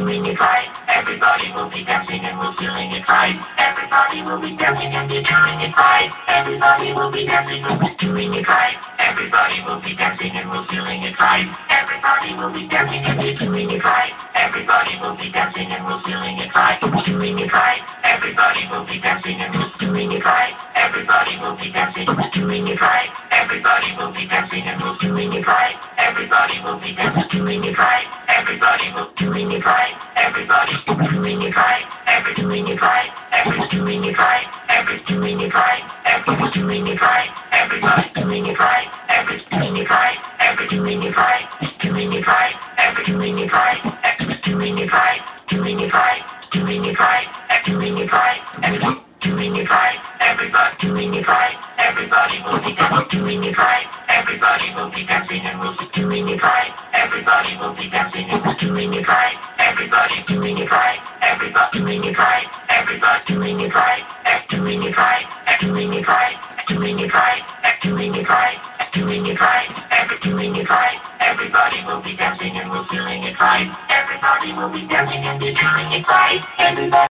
doing it right. Everybody will be dancing and we're feeling it right. Everybody will be dancing and we're doing it right. Everybody will be dancing and we're doing it right. Everybody will be dancing and we're feeling it right. Everybody will be dancing and we're doing it right. Everybody will be dancing and we're feeling it right. Doing it right. Everybody will be dancing and we're doing it right. Everybody will be dancing and we're doing it right. Everybody will be dancing and we're doing it right. Everybody will be dancing doing it right. Everybody doing. Everybody will be doing. Everybody will be dancing and we'll be doing right. Everybody will be dancing and we're doing it right. Everybody doing it right. Everybody doing it right. Everybody doing it right. Doing it right. Doing it right. Doing it right. Doing it right. Doing it right. Every doing it right. Everybody will be dancing and we're feeling it right. Everybody will be dancing and we're doing it right. Everybody.